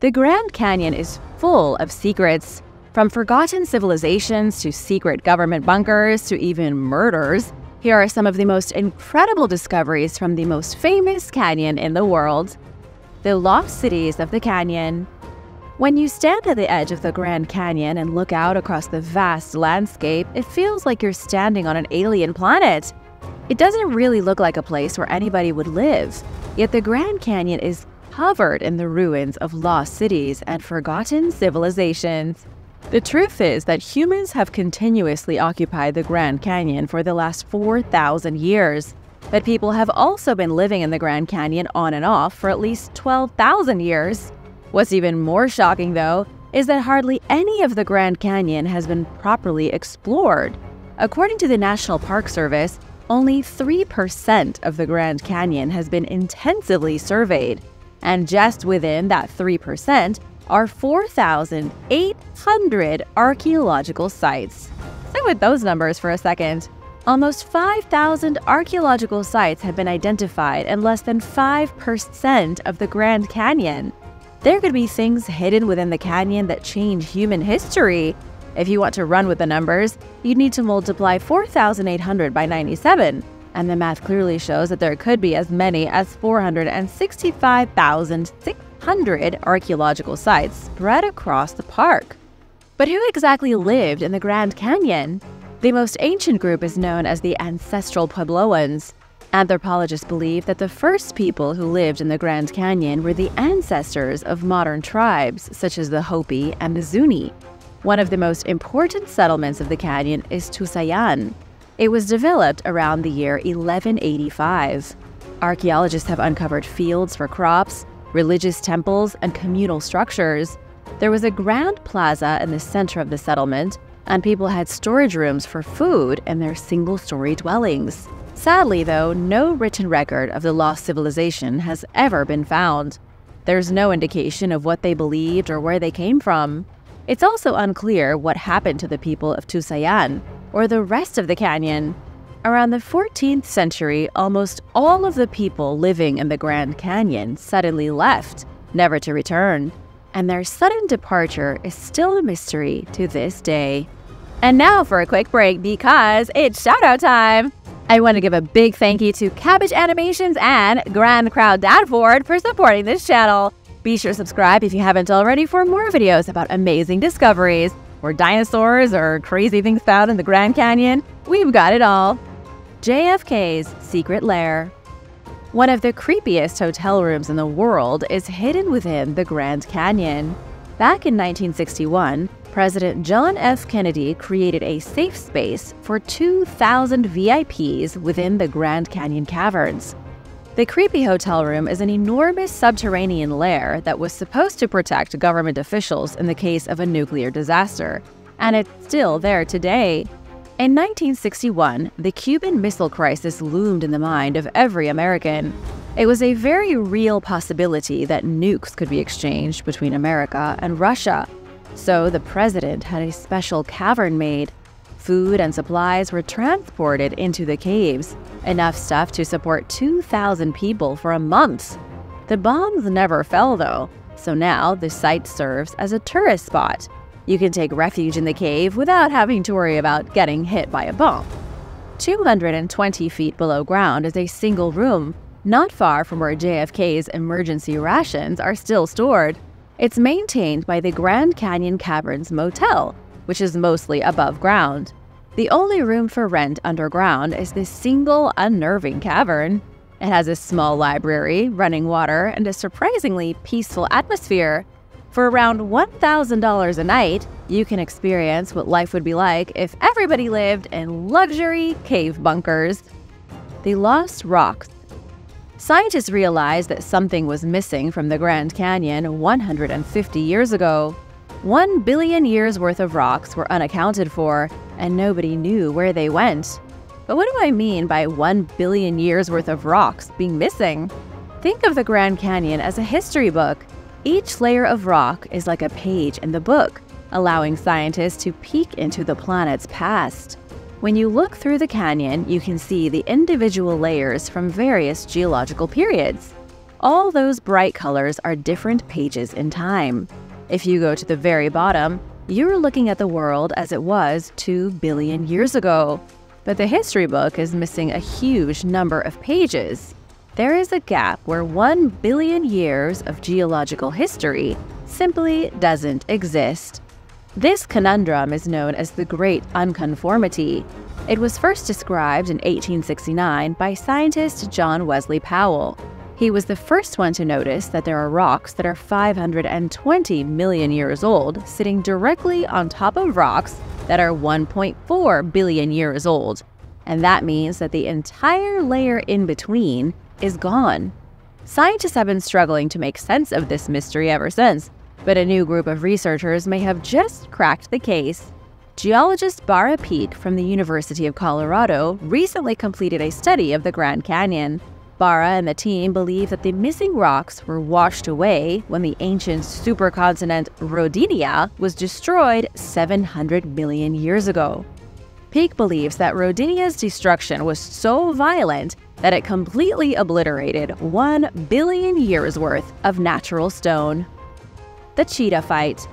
The Grand Canyon is full of secrets. From forgotten civilizations to secret government bunkers to even murders, here are some of the most incredible discoveries from the most famous canyon in the world. The Lost Cities of the Canyon. When you stand at the edge of the Grand Canyon and look out across the vast landscape, it feels like you're standing on an alien planet. It doesn't really look like a place where anybody would live, yet the Grand Canyon is covered in the ruins of lost cities and forgotten civilizations. The truth is that humans have continuously occupied the Grand Canyon for the last 4,000 years, but people have also been living in the Grand Canyon on and off for at least 12,000 years. What's even more shocking, though, is that hardly any of the Grand Canyon has been properly explored. According to the National Park Service, only 3% of the Grand Canyon has been intensively surveyed, and just within that 3% are 4,800 archaeological sites. Sit with those numbers for a second. Almost 5,000 archaeological sites have been identified in less than 5% of the Grand Canyon. There could be things hidden within the canyon that change human history. If you want to run with the numbers, you'd need to multiply 4,800 by 97, and the math clearly shows that there could be as many as 465,600 archaeological sites spread across the park. But who exactly lived in the Grand Canyon? The most ancient group is known as the ancestral Puebloans. Anthropologists believe that the first people who lived in the Grand Canyon were the ancestors of modern tribes such as the Hopi and the Zuni. One of the most important settlements of the canyon is Tusayan. It was developed around the year 1185. Archaeologists have uncovered fields for crops, religious temples, and communal structures. There was a grand plaza in the center of the settlement, and people had storage rooms for food in their single story dwellings. Sadly, though, no written record of the lost civilization has ever been found. There's no indication of what they believed or where they came from. It's also unclear what happened to the people of Tusayan or the rest of the canyon. Around the 14th century, almost all of the people living in the Grand Canyon suddenly left, never to return. And their sudden departure is still a mystery to this day. And now for a quick break because it's shoutout time! I want to give a big thank you to Cabbage Animations and Grand Crowd Dadford for supporting this channel. Be sure to subscribe if you haven't already for more videos about amazing discoveries, or dinosaurs, or crazy things found in the Grand Canyon. We've got it all. JFK's Secret Lair One of the creepiest hotel rooms in the world is hidden within the Grand Canyon. Back in 1961, President John F. Kennedy created a safe space for 2,000 VIPs within the Grand Canyon Caverns. The creepy hotel room is an enormous subterranean lair that was supposed to protect government officials in the case of a nuclear disaster, and it's still there today. In 1961, the Cuban Missile Crisis loomed in the mind of every American. It was a very real possibility that nukes could be exchanged between America and Russia. So the president had a special cavern made. Food and supplies were transported into the caves, enough stuff to support 2,000 people for a month. The bombs never fell, though, so now the site serves as a tourist spot. You can take refuge in the cave without having to worry about getting hit by a bomb. 220 feet below ground is a single room, not far from where JFK's emergency rations are still stored. It's maintained by the Grand Canyon Caverns Motel, which is mostly above ground. The only room for rent underground is this single, unnerving cavern. It has a small library, running water, and a surprisingly peaceful atmosphere. For around $1,000 a night, you can experience what life would be like if everybody lived in luxury cave bunkers. The Lost Rocks Scientists realized that something was missing from the Grand Canyon 150 years ago. One billion years worth of rocks were unaccounted for, and nobody knew where they went. But what do I mean by one billion years worth of rocks being missing? Think of the Grand Canyon as a history book. Each layer of rock is like a page in the book, allowing scientists to peek into the planet's past. When you look through the canyon, you can see the individual layers from various geological periods. All those bright colors are different pages in time. If you go to the very bottom, you're looking at the world as it was 2 billion years ago. But the history book is missing a huge number of pages. There is a gap where 1 billion years of geological history simply doesn't exist. This conundrum is known as the Great Unconformity. It was first described in 1869 by scientist John Wesley Powell. He was the first one to notice that there are rocks that are 520 million years old sitting directly on top of rocks that are 1.4 billion years old. And that means that the entire layer in between is gone. Scientists have been struggling to make sense of this mystery ever since, but a new group of researchers may have just cracked the case. Geologist Barra Peak from the University of Colorado recently completed a study of the Grand Canyon. Barra and the team believe that the missing rocks were washed away when the ancient supercontinent Rodinia was destroyed 700 million years ago. Peak believes that Rodinia's destruction was so violent that it completely obliterated 1 billion years worth of natural stone. The Cheetah Fight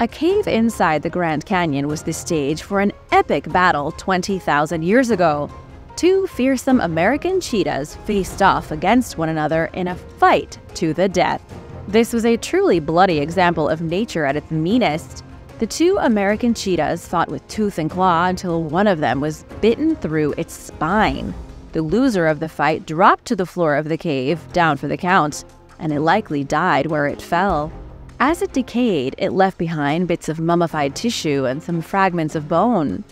A cave inside the Grand Canyon was the stage for an epic battle 20,000 years ago two fearsome American cheetahs faced off against one another in a fight to the death. This was a truly bloody example of nature at its meanest. The two American cheetahs fought with tooth and claw until one of them was bitten through its spine. The loser of the fight dropped to the floor of the cave, down for the count, and it likely died where it fell. As it decayed, it left behind bits of mummified tissue and some fragments of bone.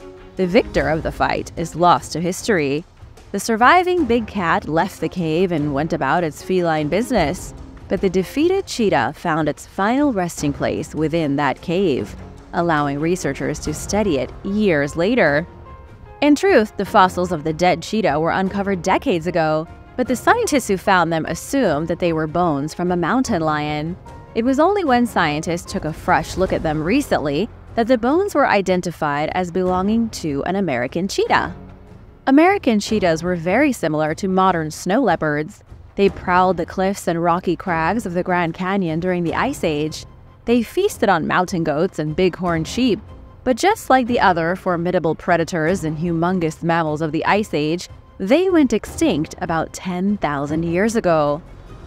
The victor of the fight is lost to history. The surviving big cat left the cave and went about its feline business, but the defeated cheetah found its final resting place within that cave, allowing researchers to study it years later. In truth, the fossils of the dead cheetah were uncovered decades ago, but the scientists who found them assumed that they were bones from a mountain lion. It was only when scientists took a fresh look at them recently that the bones were identified as belonging to an American cheetah. American cheetahs were very similar to modern snow leopards. They prowled the cliffs and rocky crags of the Grand Canyon during the Ice Age. They feasted on mountain goats and bighorn sheep. But just like the other formidable predators and humongous mammals of the Ice Age, they went extinct about 10,000 years ago.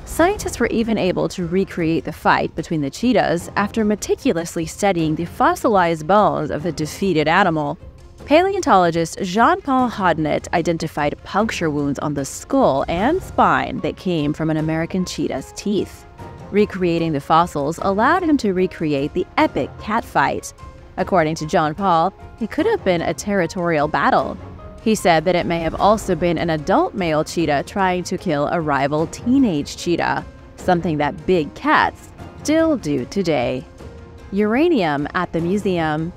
Scientists were even able to recreate the fight between the cheetahs after meticulously studying the fossilized bones of the defeated animal. Paleontologist Jean-Paul Hodnett identified puncture wounds on the skull and spine that came from an American cheetah's teeth. Recreating the fossils allowed him to recreate the epic cat fight. According to John Paul, it could have been a territorial battle, he said that it may have also been an adult male cheetah trying to kill a rival teenage cheetah, something that big cats still do today. Uranium at the museum.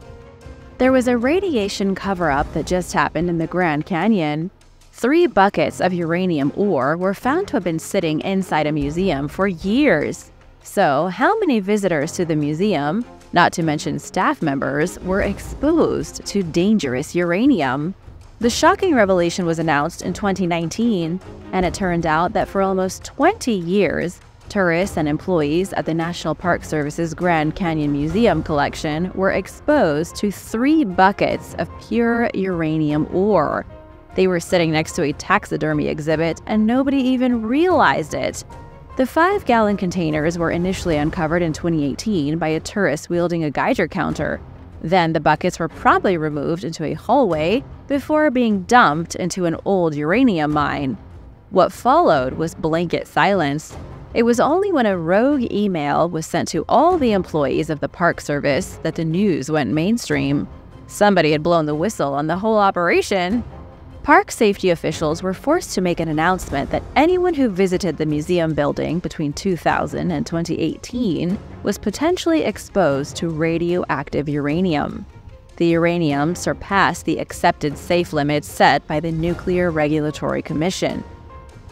There was a radiation cover up that just happened in the Grand Canyon. Three buckets of uranium ore were found to have been sitting inside a museum for years. So, how many visitors to the museum, not to mention staff members, were exposed to dangerous uranium? The shocking revelation was announced in 2019, and it turned out that for almost 20 years, tourists and employees at the National Park Service's Grand Canyon Museum collection were exposed to three buckets of pure uranium ore. They were sitting next to a taxidermy exhibit, and nobody even realized it. The five gallon containers were initially uncovered in 2018 by a tourist wielding a Geiger counter, then the buckets were promptly removed into a hallway before being dumped into an old uranium mine. What followed was blanket silence. It was only when a rogue email was sent to all the employees of the Park Service that the news went mainstream. Somebody had blown the whistle on the whole operation, Park safety officials were forced to make an announcement that anyone who visited the museum building between 2000 and 2018 was potentially exposed to radioactive uranium. The uranium surpassed the accepted safe limits set by the Nuclear Regulatory Commission.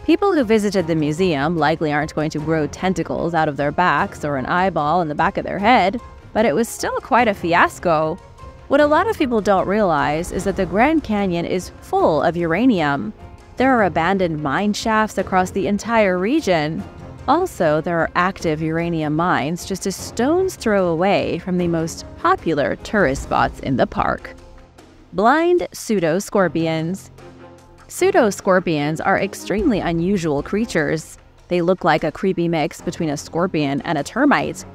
People who visited the museum likely aren't going to grow tentacles out of their backs or an eyeball in the back of their head, but it was still quite a fiasco. What a lot of people don't realize is that the Grand Canyon is full of uranium. There are abandoned mine shafts across the entire region. Also, there are active uranium mines just a stone's throw away from the most popular tourist spots in the park. Blind pseudoscorpions. Pseudoscorpions are extremely unusual creatures. They look like a creepy mix between a scorpion and a termite.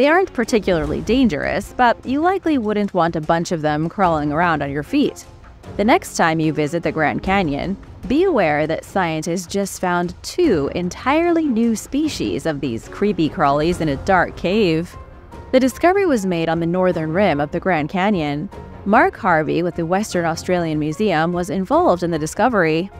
They aren't particularly dangerous, but you likely wouldn't want a bunch of them crawling around on your feet. The next time you visit the Grand Canyon, be aware that scientists just found two entirely new species of these creepy crawlies in a dark cave. The discovery was made on the northern rim of the Grand Canyon. Mark Harvey with the Western Australian Museum was involved in the discovery.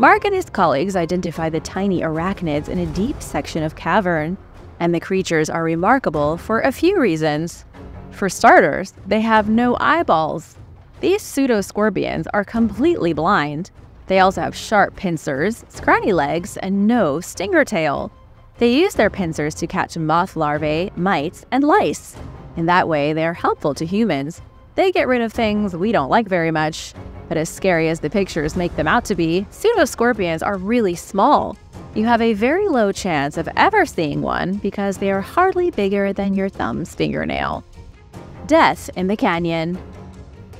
Mark and his colleagues identified the tiny arachnids in a deep section of cavern, and the creatures are remarkable for a few reasons. For starters, they have no eyeballs. These pseudoscorpions are completely blind, they also have sharp pincers, scrawny legs, and no stinger tail. They use their pincers to catch moth larvae, mites, and lice. In that way, they are helpful to humans. They get rid of things we don't like very much. But as scary as the pictures make them out to be, pseudoscorpions are really small. You have a very low chance of ever seeing one because they are hardly bigger than your thumb's fingernail. Death in the Canyon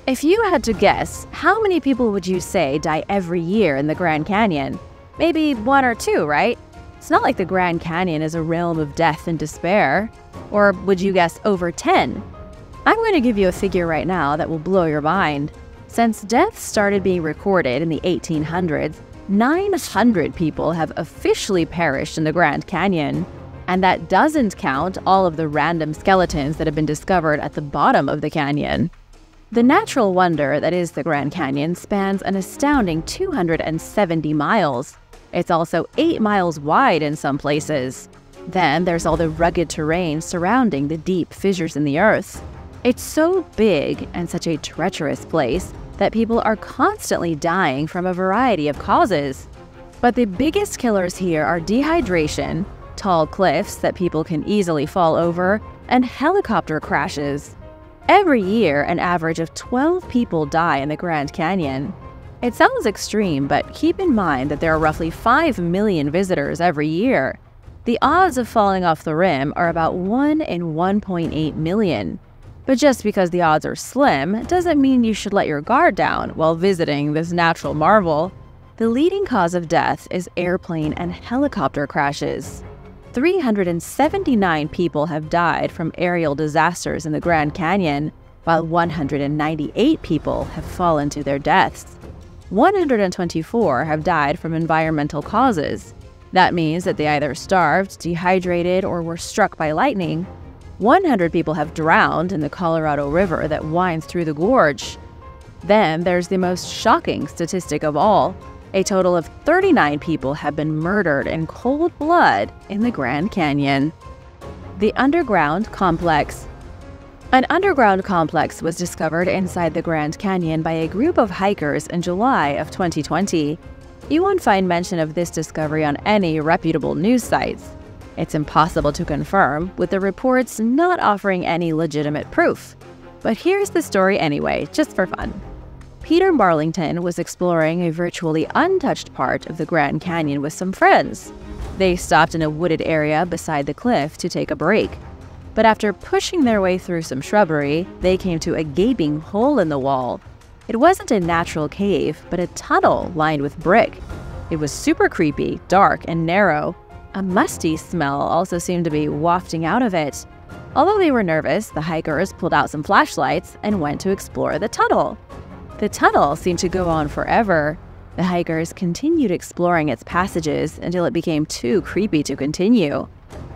if you had to guess, how many people would you say die every year in the Grand Canyon? Maybe one or two, right? It's not like the Grand Canyon is a realm of death and despair. Or would you guess over 10? I'm going to give you a figure right now that will blow your mind. Since death started being recorded in the 1800s, 900 people have officially perished in the Grand Canyon. And that doesn't count all of the random skeletons that have been discovered at the bottom of the canyon. The natural wonder that is the Grand Canyon spans an astounding 270 miles. It's also 8 miles wide in some places. Then there's all the rugged terrain surrounding the deep fissures in the earth. It's so big and such a treacherous place that people are constantly dying from a variety of causes. But the biggest killers here are dehydration, tall cliffs that people can easily fall over, and helicopter crashes. Every year, an average of 12 people die in the Grand Canyon. It sounds extreme, but keep in mind that there are roughly 5 million visitors every year. The odds of falling off the rim are about 1 in 1.8 million. But just because the odds are slim doesn't mean you should let your guard down while visiting this natural marvel. The leading cause of death is airplane and helicopter crashes. 379 people have died from aerial disasters in the Grand Canyon, while 198 people have fallen to their deaths. 124 have died from environmental causes. That means that they either starved, dehydrated, or were struck by lightning. 100 people have drowned in the Colorado River that winds through the gorge. Then there's the most shocking statistic of all a total of 39 people have been murdered in cold blood in the Grand Canyon. The Underground Complex An underground complex was discovered inside the Grand Canyon by a group of hikers in July of 2020. You won't find mention of this discovery on any reputable news sites. It's impossible to confirm, with the reports not offering any legitimate proof. But here's the story anyway, just for fun. Peter Marlington was exploring a virtually untouched part of the Grand Canyon with some friends. They stopped in a wooded area beside the cliff to take a break. But after pushing their way through some shrubbery, they came to a gaping hole in the wall. It wasn't a natural cave, but a tunnel lined with brick. It was super creepy, dark, and narrow. A musty smell also seemed to be wafting out of it. Although they were nervous, the hikers pulled out some flashlights and went to explore the tunnel. The tunnel seemed to go on forever. The hikers continued exploring its passages until it became too creepy to continue.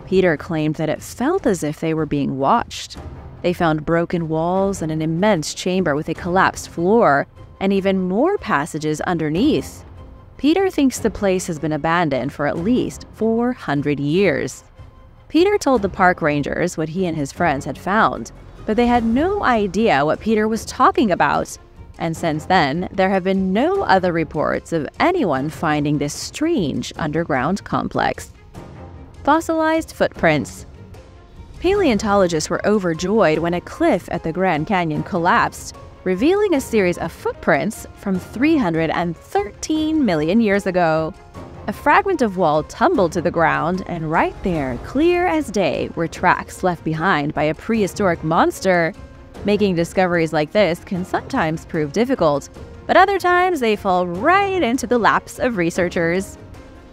Peter claimed that it felt as if they were being watched. They found broken walls and an immense chamber with a collapsed floor, and even more passages underneath. Peter thinks the place has been abandoned for at least 400 years. Peter told the park rangers what he and his friends had found, but they had no idea what Peter was talking about and since then, there have been no other reports of anyone finding this strange underground complex. Fossilized footprints. Paleontologists were overjoyed when a cliff at the Grand Canyon collapsed, revealing a series of footprints from 313 million years ago. a fragment of wall tumbled to the ground, and right there, clear as day, were tracks left behind by a prehistoric monster. Making discoveries like this can sometimes prove difficult, but other times they fall right into the laps of researchers.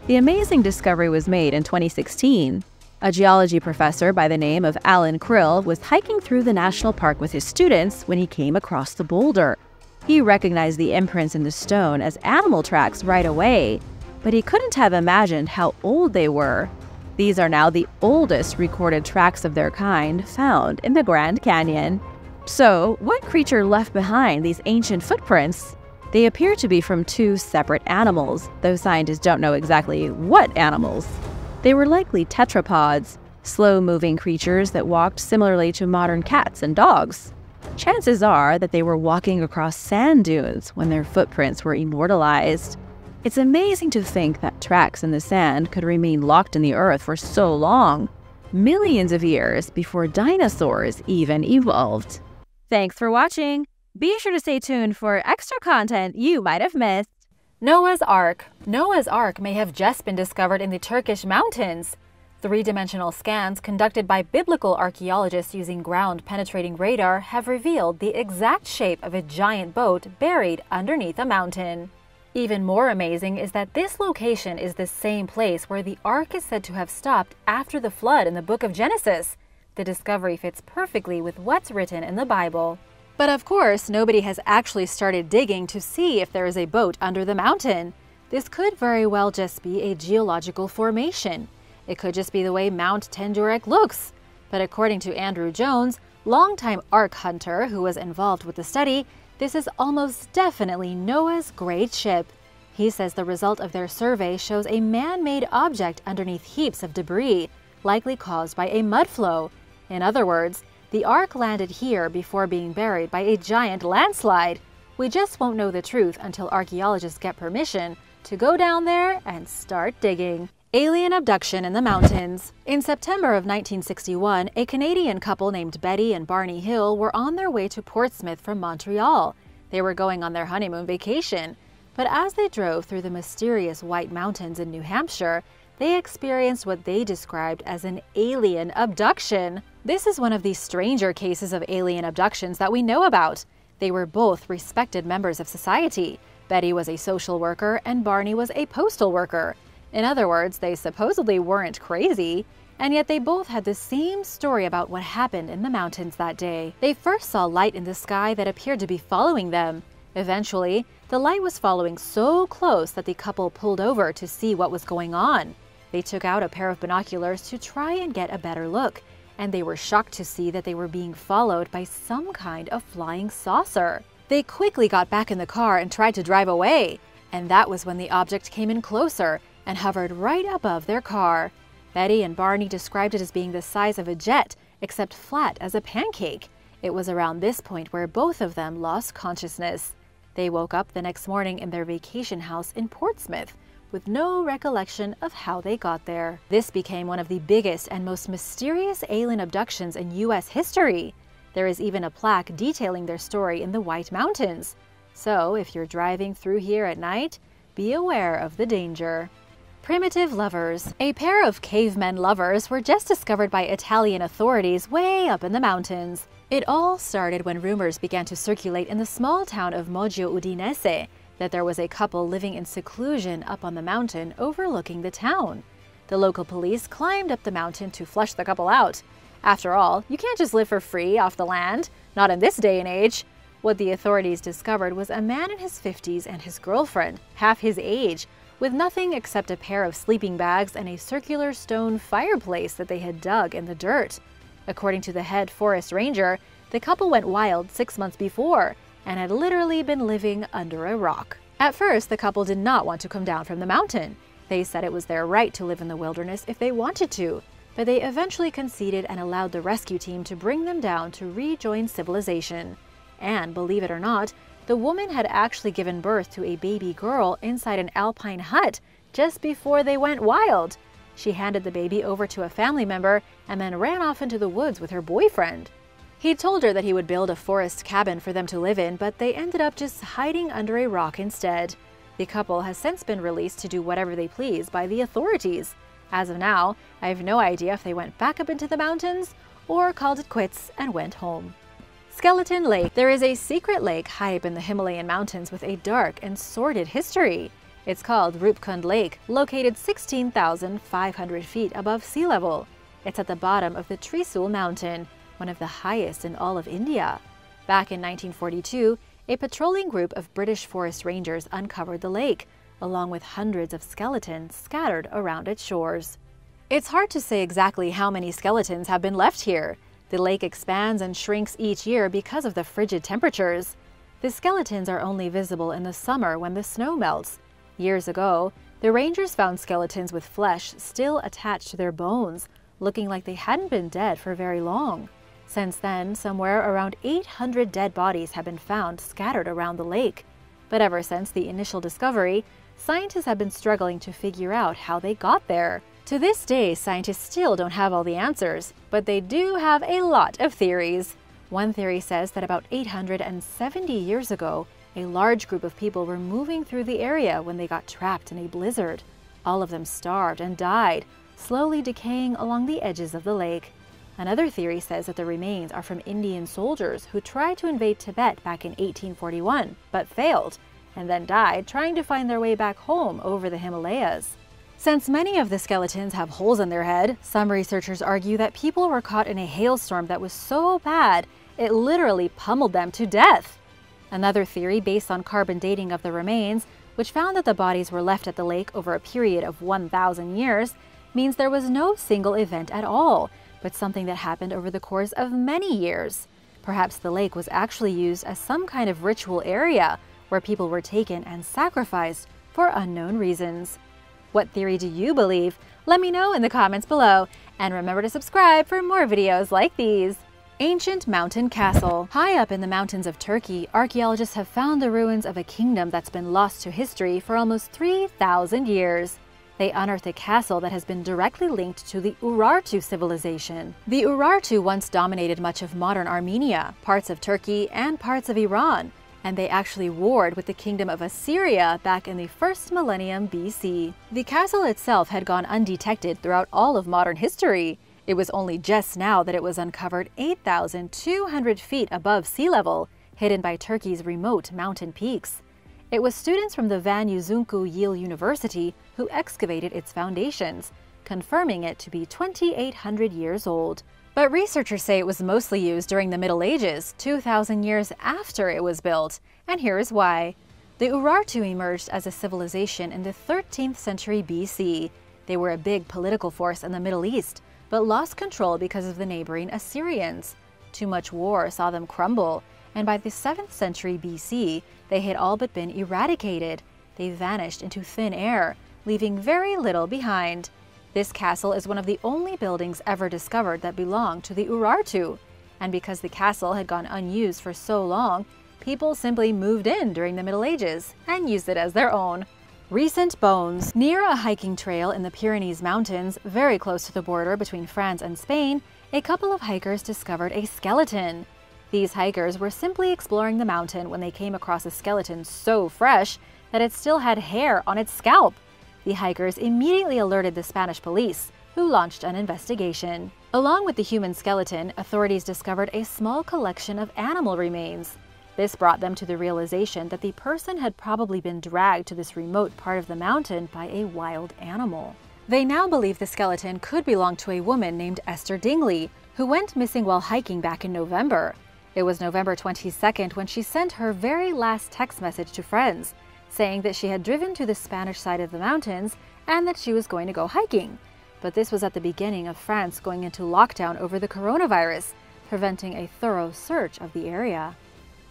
The amazing discovery was made in 2016. A geology professor by the name of Alan Krill was hiking through the national park with his students when he came across the boulder. He recognized the imprints in the stone as animal tracks right away, but he couldn't have imagined how old they were. These are now the oldest recorded tracks of their kind found in the Grand Canyon. So, what creature left behind these ancient footprints? They appear to be from two separate animals, though scientists don't know exactly what animals. They were likely tetrapods, slow moving creatures that walked similarly to modern cats and dogs. Chances are that they were walking across sand dunes when their footprints were immortalized. It's amazing to think that tracks in the sand could remain locked in the earth for so long, millions of years before dinosaurs even evolved. Thanks for watching! Be sure to stay tuned for extra content you might have missed. Noah's Ark. Noah's Ark may have just been discovered in the Turkish mountains. Three-dimensional scans conducted by biblical archaeologists using ground-penetrating radar have revealed the exact shape of a giant boat buried underneath a mountain. Even more amazing is that this location is the same place where the ark is said to have stopped after the flood in the book of Genesis. The discovery fits perfectly with what's written in the Bible. But of course, nobody has actually started digging to see if there is a boat under the mountain. This could very well just be a geological formation. It could just be the way Mount Tendurek looks. But according to Andrew Jones, longtime Ark hunter who was involved with the study, this is almost definitely Noah's great ship. He says the result of their survey shows a man-made object underneath heaps of debris, likely caused by a mud flow. In other words, the Ark landed here before being buried by a giant landslide. We just won't know the truth until archaeologists get permission to go down there and start digging. Alien abduction in the mountains. In September of 1961, a Canadian couple named Betty and Barney Hill were on their way to Portsmouth from Montreal. They were going on their honeymoon vacation. But as they drove through the mysterious White Mountains in New Hampshire, they experienced what they described as an alien abduction. This is one of the stranger cases of alien abductions that we know about. They were both respected members of society. Betty was a social worker and Barney was a postal worker. In other words, they supposedly weren't crazy, and yet they both had the same story about what happened in the mountains that day. They first saw light in the sky that appeared to be following them. Eventually, the light was following so close that the couple pulled over to see what was going on. They took out a pair of binoculars to try and get a better look, and they were shocked to see that they were being followed by some kind of flying saucer. They quickly got back in the car and tried to drive away, and that was when the object came in closer and hovered right above their car. Betty and Barney described it as being the size of a jet, except flat as a pancake. It was around this point where both of them lost consciousness. They woke up the next morning in their vacation house in Portsmouth with no recollection of how they got there. This became one of the biggest and most mysterious alien abductions in U.S. history. There is even a plaque detailing their story in the White Mountains. So if you're driving through here at night, be aware of the danger. Primitive lovers. A pair of cavemen lovers were just discovered by Italian authorities way up in the mountains. It all started when rumors began to circulate in the small town of Moggio Udinese that there was a couple living in seclusion up on the mountain overlooking the town. The local police climbed up the mountain to flush the couple out. After all, you can't just live for free off the land, not in this day and age. What the authorities discovered was a man in his 50s and his girlfriend, half his age, with nothing except a pair of sleeping bags and a circular stone fireplace that they had dug in the dirt. According to the head forest ranger, the couple went wild six months before and had literally been living under a rock. At first, the couple did not want to come down from the mountain. They said it was their right to live in the wilderness if they wanted to, but they eventually conceded and allowed the rescue team to bring them down to rejoin civilization. And believe it or not, the woman had actually given birth to a baby girl inside an alpine hut just before they went wild. She handed the baby over to a family member and then ran off into the woods with her boyfriend. He told her that he would build a forest cabin for them to live in, but they ended up just hiding under a rock instead. The couple has since been released to do whatever they please by the authorities. As of now, I have no idea if they went back up into the mountains or called it quits and went home. Skeleton Lake. There is a secret lake high up in the Himalayan mountains with a dark and sordid history. It's called Rupkund Lake, located 16,500 feet above sea level. It's at the bottom of the Trisul Mountain, one of the highest in all of India. Back in 1942, a patrolling group of British forest rangers uncovered the lake, along with hundreds of skeletons scattered around its shores. It's hard to say exactly how many skeletons have been left here. The lake expands and shrinks each year because of the frigid temperatures. The skeletons are only visible in the summer when the snow melts. Years ago, the rangers found skeletons with flesh still attached to their bones, looking like they hadn't been dead for very long. Since then, somewhere around 800 dead bodies have been found scattered around the lake. But ever since the initial discovery, scientists have been struggling to figure out how they got there. To this day, scientists still don't have all the answers, but they do have a lot of theories. One theory says that about 870 years ago, a large group of people were moving through the area when they got trapped in a blizzard. All of them starved and died, slowly decaying along the edges of the lake. Another theory says that the remains are from Indian soldiers who tried to invade Tibet back in 1841, but failed, and then died trying to find their way back home over the Himalayas. Since many of the skeletons have holes in their head, some researchers argue that people were caught in a hailstorm that was so bad it literally pummeled them to death. Another theory based on carbon dating of the remains, which found that the bodies were left at the lake over a period of 1,000 years, means there was no single event at all, but something that happened over the course of many years. Perhaps the lake was actually used as some kind of ritual area where people were taken and sacrificed for unknown reasons. What theory do you believe? Let me know in the comments below. And remember to subscribe for more videos like these. Ancient Mountain Castle. High up in the mountains of Turkey, archaeologists have found the ruins of a kingdom that's been lost to history for almost 3,000 years. They unearthed a castle that has been directly linked to the Urartu civilization. The Urartu once dominated much of modern Armenia, parts of Turkey, and parts of Iran, and they actually warred with the kingdom of Assyria back in the first millennium BC. The castle itself had gone undetected throughout all of modern history. It was only just now that it was uncovered 8,200 feet above sea level, hidden by Turkey's remote mountain peaks. It was students from the Van Yüzüncü Yıl University who excavated its foundations, confirming it to be 2,800 years old. But researchers say it was mostly used during the Middle Ages, 2,000 years after it was built, and here is why. The Urartu emerged as a civilization in the 13th century BC. They were a big political force in the Middle East, but lost control because of the neighboring Assyrians. Too much war saw them crumble, and by the 7th century BC, they had all but been eradicated. They vanished into thin air, leaving very little behind. This castle is one of the only buildings ever discovered that belonged to the Urartu. And because the castle had gone unused for so long, people simply moved in during the Middle Ages and used it as their own. Recent bones. Near a hiking trail in the Pyrenees Mountains, very close to the border between France and Spain, a couple of hikers discovered a skeleton. These hikers were simply exploring the mountain when they came across a skeleton so fresh that it still had hair on its scalp. The hikers immediately alerted the Spanish police, who launched an investigation. Along with the human skeleton, authorities discovered a small collection of animal remains. This brought them to the realization that the person had probably been dragged to this remote part of the mountain by a wild animal. They now believe the skeleton could belong to a woman named Esther Dingley, who went missing while hiking back in November. It was November 22nd when she sent her very last text message to friends, saying that she had driven to the Spanish side of the mountains and that she was going to go hiking. But this was at the beginning of France going into lockdown over the coronavirus, preventing a thorough search of the area.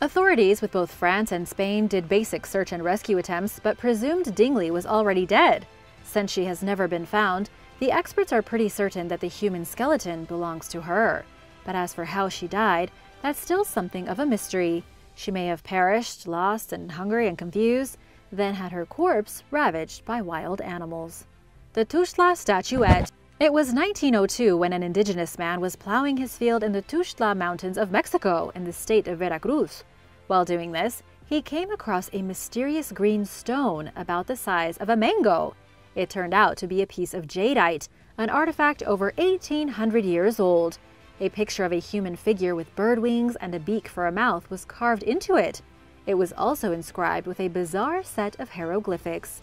Authorities with both France and Spain did basic search and rescue attempts, but presumed Dingley was already dead. Since she has never been found, the experts are pretty certain that the human skeleton belongs to her. But as for how she died, that's still something of a mystery. She may have perished, lost, and hungry and confused, then had her corpse ravaged by wild animals. The Tuxtla Statuette It was 1902 when an indigenous man was plowing his field in the Tuxtla Mountains of Mexico in the state of Veracruz. While doing this, he came across a mysterious green stone about the size of a mango. It turned out to be a piece of jadeite, an artifact over 1800 years old. A picture of a human figure with bird wings and a beak for a mouth was carved into it. It was also inscribed with a bizarre set of hieroglyphics.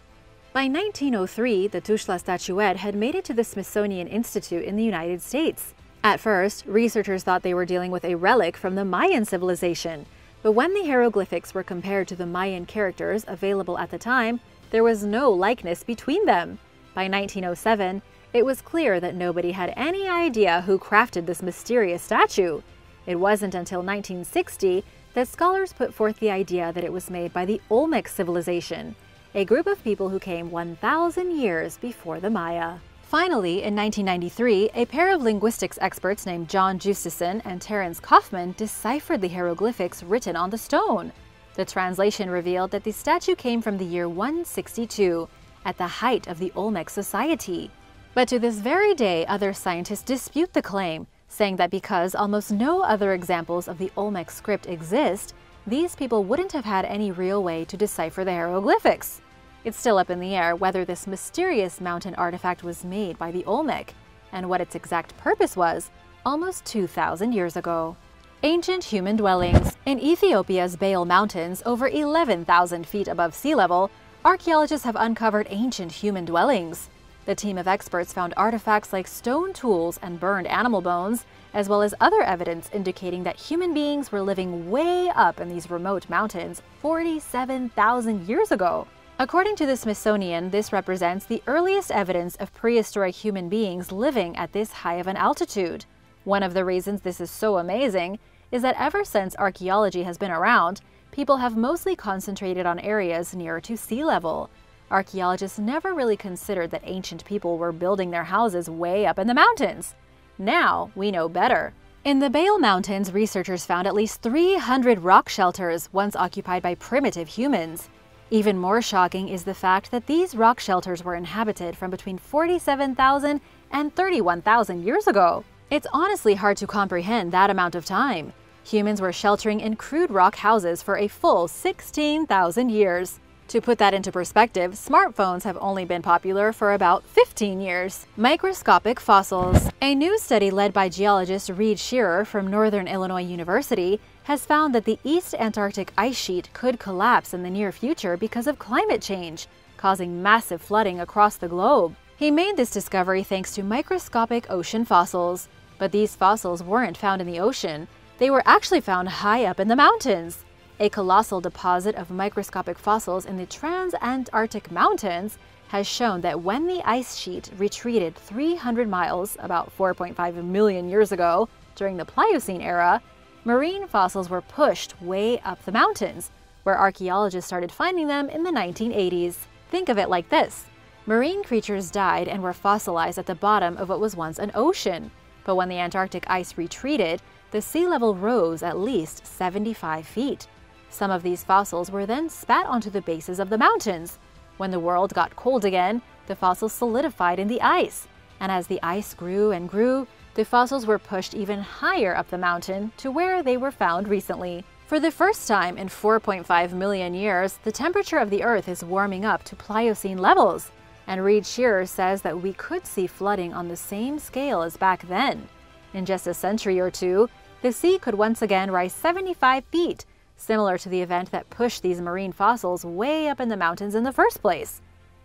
By 1903, the Tuxtla statuette had made it to the Smithsonian Institute in the United States. At first, researchers thought they were dealing with a relic from the Mayan civilization, but when the hieroglyphics were compared to the Mayan characters available at the time, there was no likeness between them. By 1907, it was clear that nobody had any idea who crafted this mysterious statue. It wasn't until 1960 that scholars put forth the idea that it was made by the Olmec civilization, a group of people who came 1,000 years before the Maya. Finally, in 1993, a pair of linguistics experts named John Justeson and Terrence Kaufman deciphered the hieroglyphics written on the stone. The translation revealed that the statue came from the year 162, at the height of the Olmec society. But to this very day, other scientists dispute the claim, saying that because almost no other examples of the Olmec script exist, these people wouldn't have had any real way to decipher the hieroglyphics. It's still up in the air whether this mysterious mountain artifact was made by the Olmec, and what its exact purpose was almost 2,000 years ago. Ancient human dwellings. In Ethiopia's Bale Mountains, over 11,000 feet above sea level, archaeologists have uncovered ancient human dwellings. The team of experts found artifacts like stone tools and burned animal bones, as well as other evidence indicating that human beings were living way up in these remote mountains 47,000 years ago. According to the Smithsonian, this represents the earliest evidence of prehistoric human beings living at this high of an altitude. One of the reasons this is so amazing is that ever since archaeology has been around, people have mostly concentrated on areas nearer to sea level. Archaeologists never really considered that ancient people were building their houses way up in the mountains. Now we know better. In the Bale Mountains, researchers found at least 300 rock shelters once occupied by primitive humans. Even more shocking is the fact that these rock shelters were inhabited from between 47,000 and 31,000 years ago. It's honestly hard to comprehend that amount of time. Humans were sheltering in crude rock houses for a full 16,000 years. To put that into perspective, smartphones have only been popular for about 15 years. Microscopic fossils. A new study led by geologist Reed Scherer from Northern Illinois University has found that the East Antarctic ice sheet could collapse in the near future because of climate change, causing massive flooding across the globe. He made this discovery thanks to microscopic ocean fossils. But these fossils weren't found in the ocean, they were actually found high up in the mountains. A colossal deposit of microscopic fossils in the Transantarctic Mountains has shown that when the ice sheet retreated 300 miles, about 4.5 million years ago, during the Pliocene era, marine fossils were pushed way up the mountains, where archaeologists started finding them in the 1980s. Think of it like this. Marine creatures died and were fossilized at the bottom of what was once an ocean. But when the Antarctic ice retreated, the sea level rose at least 75 feet. Some of these fossils were then spat onto the bases of the mountains. When the world got cold again, the fossils solidified in the ice. And as the ice grew and grew, the fossils were pushed even higher up the mountain to where they were found recently. For the first time in 4.5 million years, the temperature of the Earth is warming up to Pliocene levels. And Reed Scherer says that we could see flooding on the same scale as back then. In just a century or two, the sea could once again rise 75 feet, similar to the event that pushed these marine fossils way up in the mountains in the first place.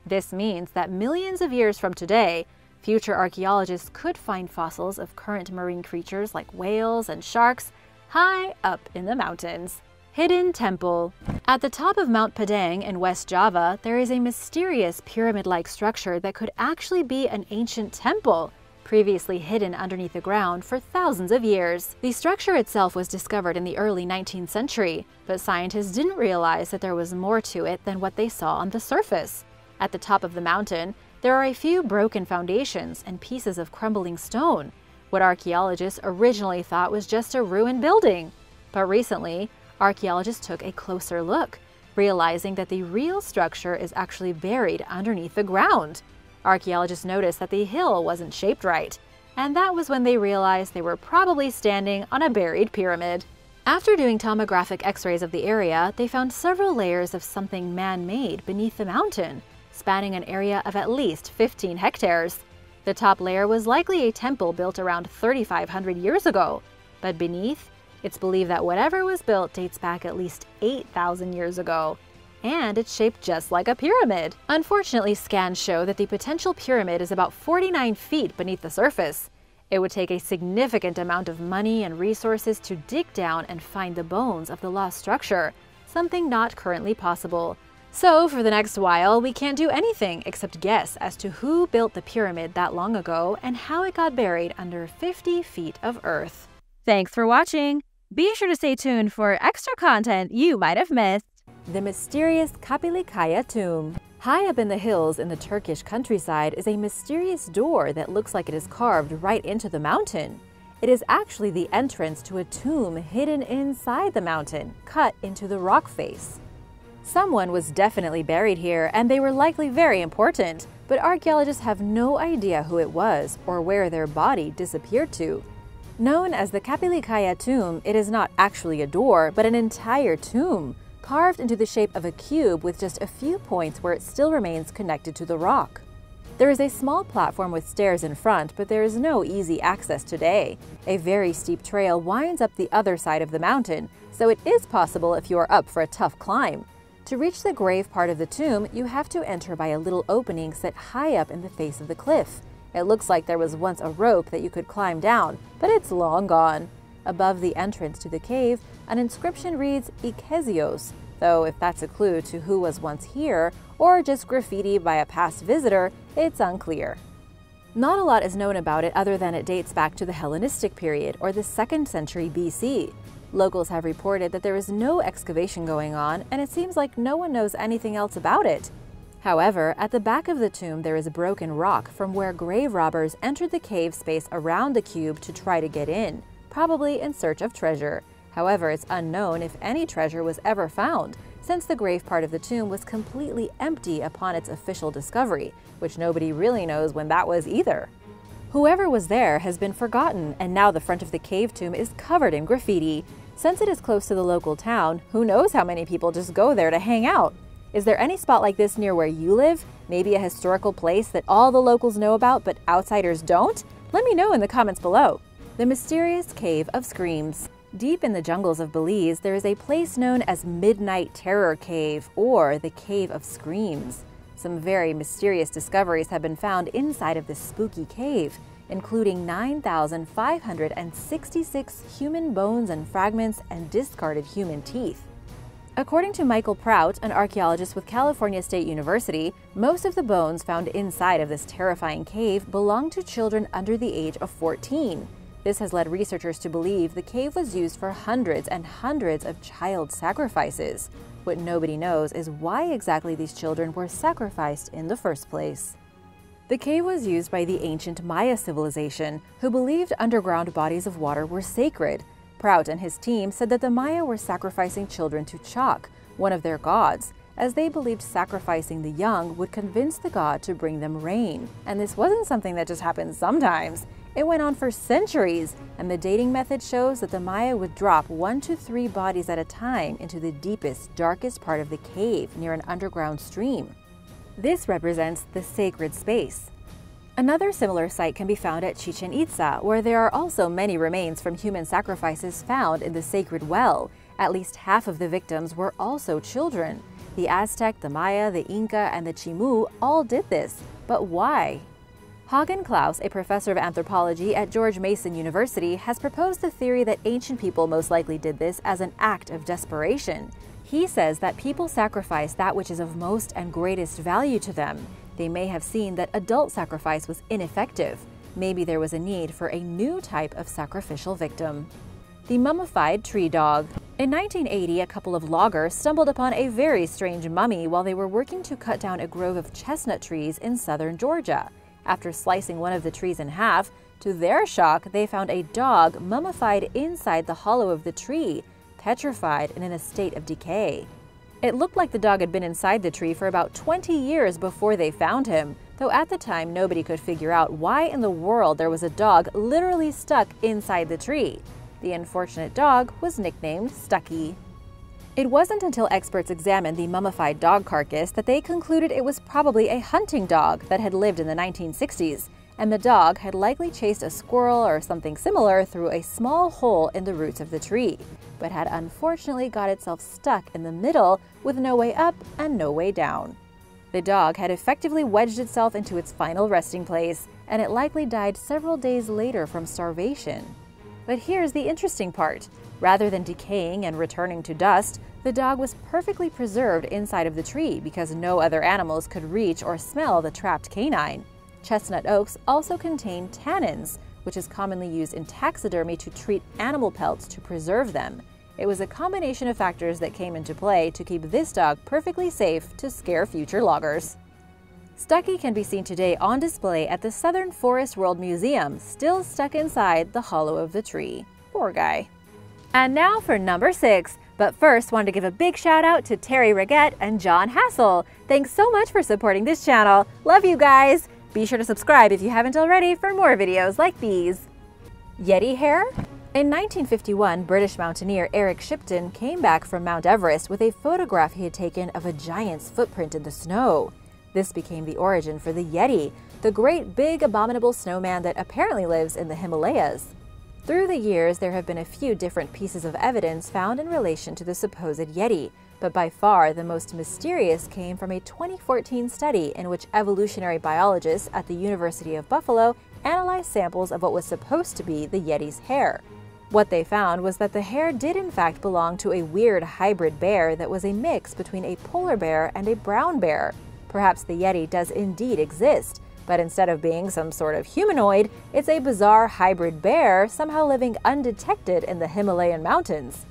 This means that millions of years from today, future archaeologists could find fossils of current marine creatures like whales and sharks high up in the mountains. Hidden Temple At the top of Mount Padang in West Java, there is a mysterious pyramid-like structure that could actually be an ancient temple previously hidden underneath the ground for thousands of years. The structure itself was discovered in the early 19th century, but scientists didn't realize that there was more to it than what they saw on the surface. At the top of the mountain, there are a few broken foundations and pieces of crumbling stone, what archaeologists originally thought was just a ruined building. But recently, archaeologists took a closer look, realizing that the real structure is actually buried underneath the ground. Archaeologists noticed that the hill wasn't shaped right, and that was when they realized they were probably standing on a buried pyramid. After doing tomographic x-rays of the area, they found several layers of something man-made beneath the mountain, spanning an area of at least 15 hectares. The top layer was likely a temple built around 3,500 years ago, but beneath, it's believed that whatever was built dates back at least 8,000 years ago, and it's shaped just like a pyramid. Unfortunately, scans show that the potential pyramid is about 49 feet beneath the surface. It would take a significant amount of money and resources to dig down and find the bones of the lost structure, something not currently possible. So, for the next while, we can't do anything except guess as to who built the pyramid that long ago and how it got buried under 50 feet of earth. Thanks for watching! Be sure to stay tuned for extra content you might have missed. The mysterious Kapilikaya tomb. High up in the hills in the Turkish countryside is a mysterious door that looks like it is carved right into the mountain. It is actually the entrance to a tomb hidden inside the mountain, cut into the rock face. Someone was definitely buried here, and they were likely very important, but archaeologists have no idea who it was or where their body disappeared to. Known as the Kapilikaya tomb, it is not actually a door, but an entire tomb, carved into the shape of a cube with just a few points where it still remains connected to the rock. There is a small platform with stairs in front, but there is no easy access today. A very steep trail winds up the other side of the mountain, so it is possible if you are up for a tough climb. To reach the grave part of the tomb, you have to enter by a little opening set high up in the face of the cliff. It looks like there was once a rope that you could climb down, but it's long gone. Above the entrance to the cave, an inscription reads Ikesios, though if that's a clue to who was once here, or just graffiti by a past visitor, it's unclear. Not a lot is known about it other than it dates back to the Hellenistic period, or the 2nd century BC. Locals have reported that there is no excavation going on, and it seems like no one knows anything else about it. However, at the back of the tomb there is a broken rock from where grave robbers entered the cave space around the cube to try to get in probably in search of treasure. However, it's unknown if any treasure was ever found, since the grave part of the tomb was completely empty upon its official discovery, which nobody really knows when that was either. Whoever was there has been forgotten, and now the front of the cave tomb is covered in graffiti. Since it is close to the local town, who knows how many people just go there to hang out? Is there any spot like this near where you live? Maybe a historical place that all the locals know about but outsiders don't? Let me know in the comments below. The mysterious Cave of Screams. Deep in the jungles of Belize, there is a place known as Midnight Terror Cave, or the Cave of Screams. Some very mysterious discoveries have been found inside of this spooky cave, including 9,566 human bones and fragments and discarded human teeth. According to Michael Prout, an archaeologist with California State University, most of the bones found inside of this terrifying cave belong to children under the age of 14. This has led researchers to believe the cave was used for hundreds and hundreds of child sacrifices. What nobody knows is why exactly these children were sacrificed in the first place. The cave was used by the ancient Maya civilization, who believed underground bodies of water were sacred. Prout and his team said that the Maya were sacrificing children to Chak, one of their gods, as they believed sacrificing the young would convince the god to bring them rain. And this wasn't something that just happened sometimes. It went on for centuries, and the dating method shows that the Maya would drop one to three bodies at a time into the deepest, darkest part of the cave near an underground stream. This represents the sacred space. Another similar site can be found at Chichen Itza, where there are also many remains from human sacrifices found in the sacred well. At least half of the victims were also children. The Aztec, the Maya, the Inca, and the Chimu all did this. But why? Haagen Klaus, a professor of anthropology at George Mason University, has proposed the theory that ancient people most likely did this as an act of desperation. He says that people sacrifice that which is of most and greatest value to them. They may have seen that adult sacrifice was ineffective. Maybe there was a need for a new type of sacrificial victim. The mummified tree dog. In 1980, a couple of loggers stumbled upon a very strange mummy while they were working to cut down a grove of chestnut trees in southern Georgia. After slicing one of the trees in half, to their shock, they found a dog mummified inside the hollow of the tree, petrified and in a state of decay. It looked like the dog had been inside the tree for about 20 years before they found him, though at the time nobody could figure out why in the world there was a dog literally stuck inside the tree. The unfortunate dog was nicknamed Stucky. It wasn't until experts examined the mummified dog carcass that they concluded it was probably a hunting dog that had lived in the 1960s, and the dog had likely chased a squirrel or something similar through a small hole in the roots of the tree, but had unfortunately got itself stuck in the middle with no way up and no way down. The dog had effectively wedged itself into its final resting place, and it likely died several days later from starvation. But here's the interesting part. Rather than decaying and returning to dust, the dog was perfectly preserved inside of the tree because no other animals could reach or smell the trapped canine. Chestnut oaks also contain tannins, which is commonly used in taxidermy to treat animal pelts to preserve them. It was a combination of factors that came into play to keep this dog perfectly safe to scare future loggers. Stucky can be seen today on display at the Southern Forest World Museum, still stuck inside the hollow of the tree. Poor guy. And now for number six. But first, wanted to give a big shout out to Terry Reget and John Hassel. Thanks so much for supporting this channel. Love you guys. Be sure to subscribe if you haven't already for more videos like these. Yeti hair? In 1951, British mountaineer Eric Shipton came back from Mount Everest with a photograph he had taken of a giant's footprint in the snow. This became the origin for the Yeti, the great big abominable snowman that apparently lives in the Himalayas. Through the years, there have been a few different pieces of evidence found in relation to the supposed Yeti, but by far the most mysterious came from a 2014 study in which evolutionary biologists at the University of Buffalo analyzed samples of what was supposed to be the Yeti's hair. What they found was that the hair did in fact belong to a weird hybrid bear that was a mix between a polar bear and a brown bear. Perhaps the Yeti does indeed exist, but instead of being some sort of humanoid, it's a bizarre hybrid bear somehow living undetected in the Himalayan mountains.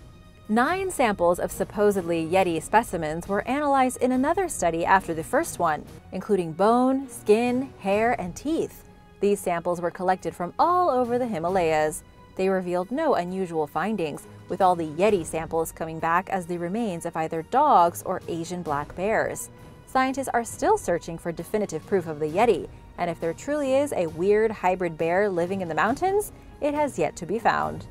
Nine samples of supposedly Yeti specimens were analyzed in another study after the first one, including bone, skin, hair, and teeth. These samples were collected from all over the Himalayas. They revealed no unusual findings, with all the Yeti samples coming back as the remains of either dogs or Asian black bears. Scientists are still searching for definitive proof of the Yeti, and if there truly is a weird hybrid bear living in the mountains, it has yet to be found.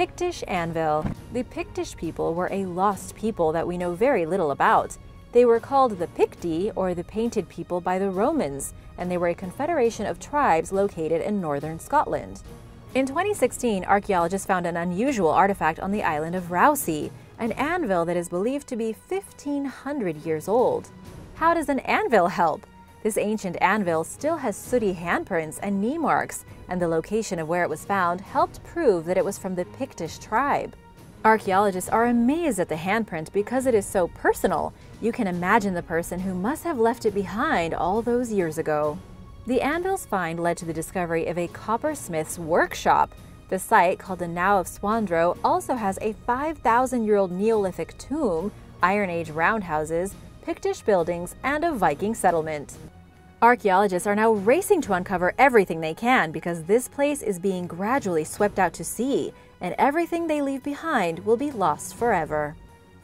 Pictish Anvil. The Pictish people were a lost people that we know very little about. They were called the Picti, or the Painted People, by the Romans, and they were a confederation of tribes located in northern Scotland. In 2016, archaeologists found an unusual artifact on the island of Rousay, an anvil that is believed to be 1,500 years old. How does an anvil help? This ancient anvil still has sooty handprints and knee marks, and the location of where it was found helped prove that it was from the Pictish tribe. Archaeologists are amazed at the handprint because it is so personal. You can imagine the person who must have left it behind all those years ago. The anvil's find led to the discovery of a coppersmith's workshop. The site, called the Knowe of Swandro, also has a 5,000 year old Neolithic tomb, Iron Age roundhouses, Pictish buildings, and a Viking settlement. Archaeologists are now racing to uncover everything they can because this place is being gradually swept out to sea, and everything they leave behind will be lost forever.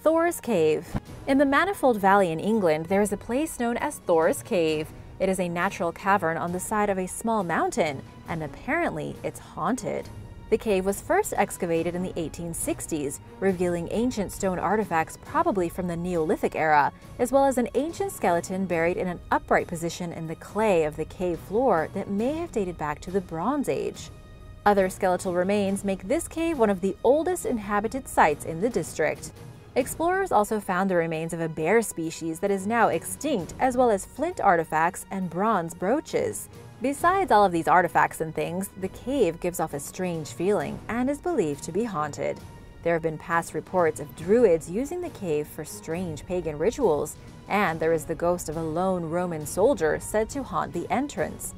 Thor's Cave. In the Manifold Valley in England, there is a place known as Thor's Cave. It is a natural cavern on the side of a small mountain, and apparently it's haunted. The cave was first excavated in the 1860s, revealing ancient stone artifacts probably from the Neolithic era, as well as an ancient skeleton buried in an upright position in the clay of the cave floor that may have dated back to the Bronze Age. Other skeletal remains make this cave one of the oldest inhabited sites in the district. Explorers also found the remains of a bear species that is now extinct, as well as flint artifacts and bronze brooches. Besides all of these artifacts and things, the cave gives off a strange feeling and is believed to be haunted. There have been past reports of druids using the cave for strange pagan rituals, and there is the ghost of a lone Roman soldier said to haunt the entrance.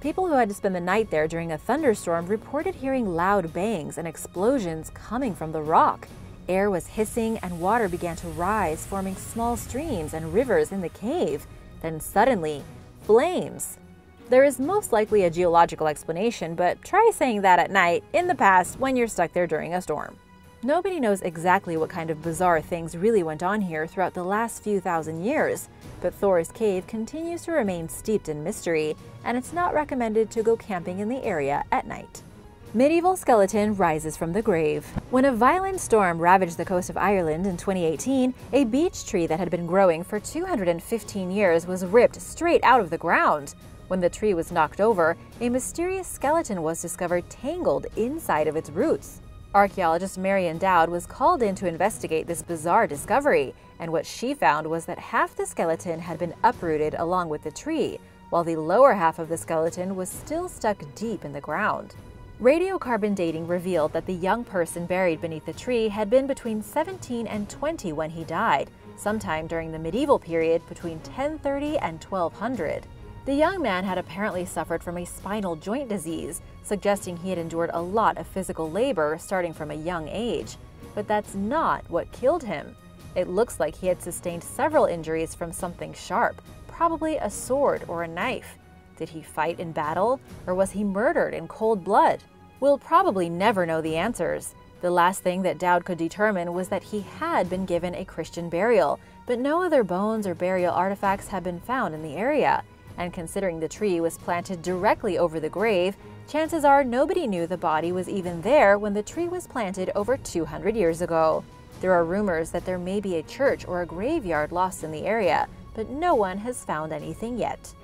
People who had to spend the night there during a thunderstorm reported hearing loud bangs and explosions coming from the rock. Air was hissing and water began to rise, forming small streams and rivers in the cave. Then suddenly, flames there is most likely a geological explanation, but try saying that at night, in the past, when you're stuck there during a storm. Nobody knows exactly what kind of bizarre things really went on here throughout the last few thousand years, but Thor's Cave continues to remain steeped in mystery, and it's not recommended to go camping in the area at night. Medieval skeleton rises from the grave. When a violent storm ravaged the coast of Ireland in 2018, a beech tree that had been growing for 215 years was ripped straight out of the ground. When the tree was knocked over, a mysterious skeleton was discovered tangled inside of its roots. Archaeologist Marion Dowd was called in to investigate this bizarre discovery, and what she found was that half the skeleton had been uprooted along with the tree, while the lower half of the skeleton was still stuck deep in the ground. Radiocarbon dating revealed that the young person buried beneath the tree had been between 17 and 20 when he died, sometime during the medieval period between 1030 and 1200. The young man had apparently suffered from a spinal joint disease, suggesting he had endured a lot of physical labor starting from a young age. But that's not what killed him. It looks like he had sustained several injuries from something sharp, probably a sword or a knife. Did he fight in battle, or was he murdered in cold blood? We'll probably never know the answers. The last thing that Dowd could determine was that he had been given a Christian burial, but no other bones or burial artifacts have been found in the area. And considering the tree was planted directly over the grave, chances are nobody knew the body was even there when the tree was planted over 200 years ago. There are rumors that there may be a church or a graveyard lost in the area, but no one has found anything yet.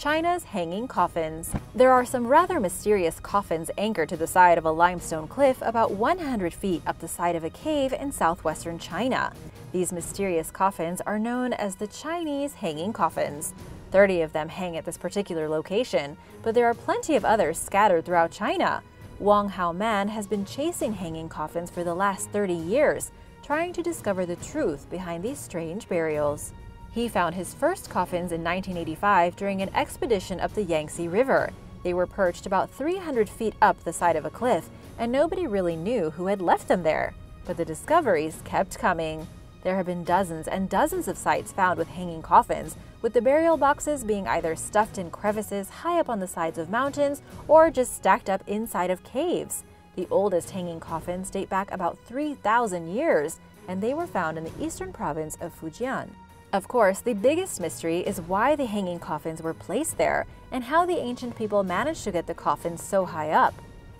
China's hanging coffins. There are some rather mysterious coffins anchored to the side of a limestone cliff about 100 feet up the side of a cave in southwestern China. These mysterious coffins are known as the Chinese hanging coffins. 30 of them hang at this particular location, but there are plenty of others scattered throughout China. Wang Hao Man has been chasing hanging coffins for the last 30 years, trying to discover the truth behind these strange burials. He found his first coffins in 1985 during an expedition up the Yangtze River. They were perched about 300 feet up the side of a cliff, and nobody really knew who had left them there. But the discoveries kept coming. There have been dozens and dozens of sites found with hanging coffins, with the burial boxes being either stuffed in crevices high up on the sides of mountains or just stacked up inside of caves. The oldest hanging coffins date back about 3,000 years, and they were found in the eastern province of Fujian. Of course, the biggest mystery is why the hanging coffins were placed there and how the ancient people managed to get the coffins so high up.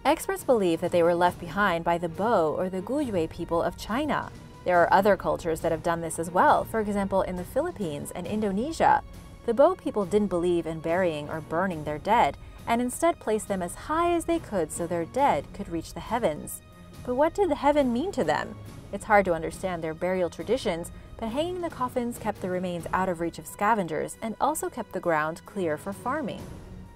Experts believe that they were left behind by the Bo or the Guyue people of China. There are other cultures that have done this as well, for example, in the Philippines and Indonesia. The Bo people didn't believe in burying or burning their dead and instead placed them as high as they could so their dead could reach the heavens. But what did the heaven mean to them? It's hard to understand their burial traditions but hanging the coffins kept the remains out of reach of scavengers and also kept the ground clear for farming.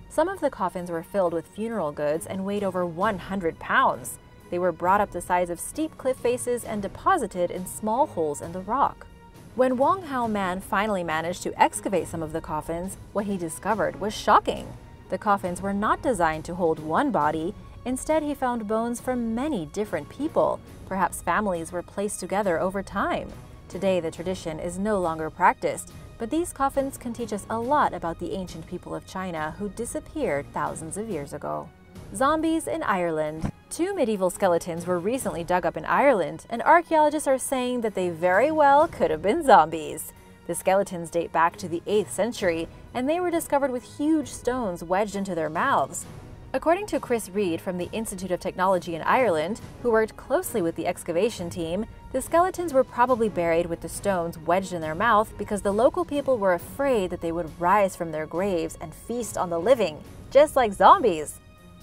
Some of the coffins were filled with funeral goods and weighed over 100 pounds. They were brought up the sides of steep cliff faces and deposited in small holes in the rock. When Wang Hao Man finally managed to excavate some of the coffins, what he discovered was shocking. The coffins were not designed to hold one body, instead he found bones from many different people. Perhaps families were placed together over time. Today, the tradition is no longer practiced, but these coffins can teach us a lot about the ancient people of China who disappeared thousands of years ago. Zombies in Ireland. Two medieval skeletons were recently dug up in Ireland, and archaeologists are saying that they very well could have been zombies. The skeletons date back to the 8th century, and they were discovered with huge stones wedged into their mouths. According to Chris Read from the Institute of Technology in Ireland, who worked closely with the excavation team, the skeletons were probably buried with the stones wedged in their mouth because the local people were afraid that they would rise from their graves and feast on the living, just like zombies.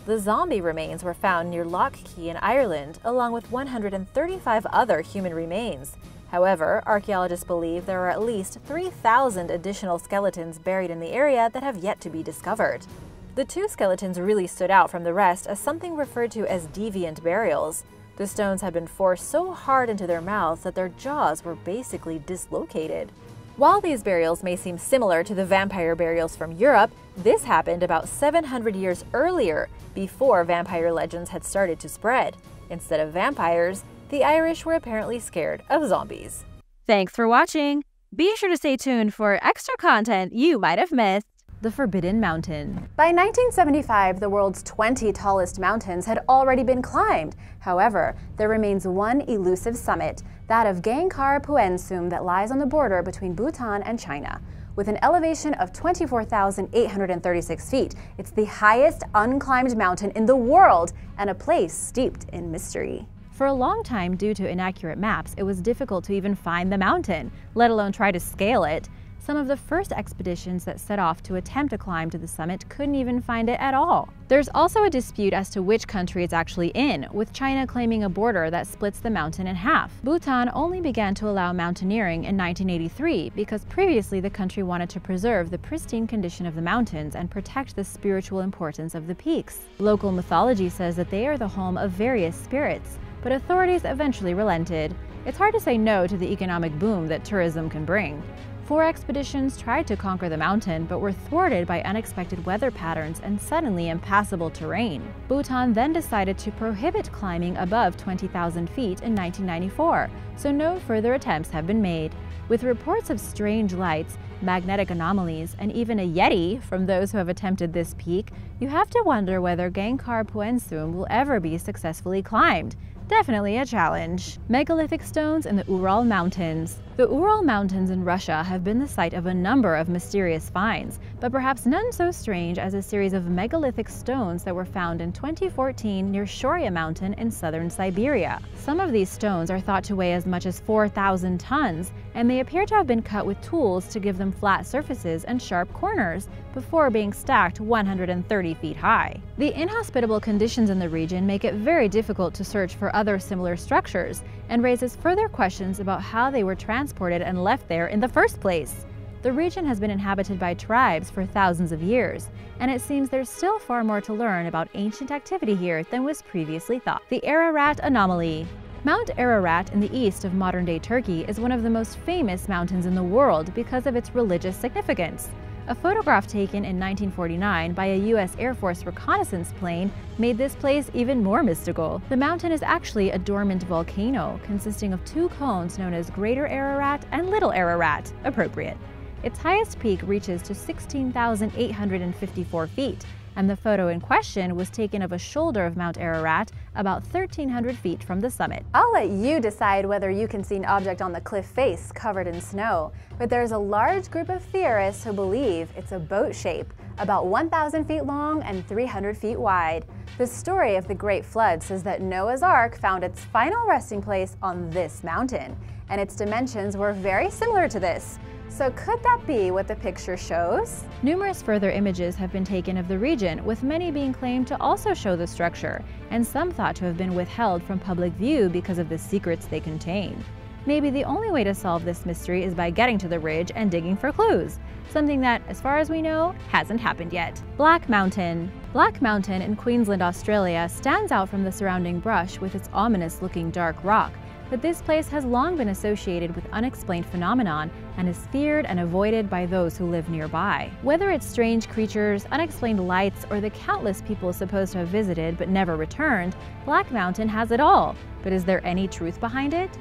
The zombie remains were found near Lough Key in Ireland, along with 135 other human remains. However, archaeologists believe there are at least 3,000 additional skeletons buried in the area that have yet to be discovered. The two skeletons really stood out from the rest as something referred to as deviant burials. The stones had been forced so hard into their mouths that their jaws were basically dislocated. While these burials may seem similar to the vampire burials from Europe, this happened about 700 years earlier, before vampire legends had started to spread. Instead of vampires, the Irish were apparently scared of zombies. Thanks for watching! Be sure to stay tuned for extra content you might have missed the Forbidden Mountain. By 1975, the world's 20 tallest mountains had already been climbed. However, there remains one elusive summit, that of Gangkar Puensum that lies on the border between Bhutan and China. with an elevation of 24,836 feet. It's the highest unclimbed mountain in the world and a place steeped in mystery. For a long time, due to inaccurate maps, it was difficult to even find the mountain, let alone try to scale it. Some of the first expeditions that set off to attempt a climb to the summit couldn't even find it at all. There's also a dispute as to which country it's actually in, with China claiming a border that splits the mountain in half. Bhutan only began to allow mountaineering in 1983 because previously the country wanted to preserve the pristine condition of the mountains and protect the spiritual importance of the peaks. Local mythology says that they are the home of various spirits, but authorities eventually relented. It's hard to say no to the economic boom that tourism can bring. Four expeditions tried to conquer the mountain but were thwarted by unexpected weather patterns and suddenly impassable terrain. Bhutan then decided to prohibit climbing above 20,000 feet in 1994, so no further attempts have been made. With reports of strange lights, magnetic anomalies, and even a Yeti from those who have attempted this peak, you have to wonder whether Gangkar Puensum will ever be successfully climbed. Definitely a challenge. Megalithic stones in the Ural Mountains. The Ural Mountains in Russia have been the site of a number of mysterious finds, but perhaps none so strange as a series of megalithic stones that were found in 2014 near Shoria Mountain in southern Siberia. Some of these stones are thought to weigh as much as 4,000 tons, and they appear to have been cut with tools to give them flat surfaces and sharp corners before being stacked 130 feet high. The inhospitable conditions in the region make it very difficult to search for other similar structures and raises further questions about how they were transported and left there in the first place. The region has been inhabited by tribes for thousands of years, and it seems there's still far more to learn about ancient activity here than was previously thought. The Ararat Anomaly Mount Ararat in the east of modern-day Turkey is one of the most famous mountains in the world because of its religious significance. A photograph taken in 1949 by a U.S. Air Force reconnaissance plane made this place even more mystical. The mountain is actually a dormant volcano consisting of two cones known as Greater Ararat and Little Ararat, appropriate. Its highest peak reaches to 16,854 feet, and the photo in question was taken of a shoulder of Mount Ararat about 1,300 feet from the summit. I'll let you decide whether you can see an object on the cliff face covered in snow, but there's a large group of theorists who believe it's a boat shape, about 1,000 feet long and 300 feet wide. The story of the Great Flood says that Noah's Ark found its final resting place on this mountain, and its dimensions were very similar to this. So could that be what the picture shows? Numerous further images have been taken of the region, with many being claimed to also show the structure, and some thought to have been withheld from public view because of the secrets they contain. Maybe the only way to solve this mystery is by getting to the ridge and digging for clues, something that, as far as we know, hasn't happened yet. Black Mountain. Black Mountain in Queensland, Australia stands out from the surrounding brush with its ominous looking dark rock, but this place has long been associated with unexplained phenomenon and is feared and avoided by those who live nearby. Whether it's strange creatures, unexplained lights, or the countless people supposed to have visited but never returned, Black Mountain has it all. But is there any truth behind it?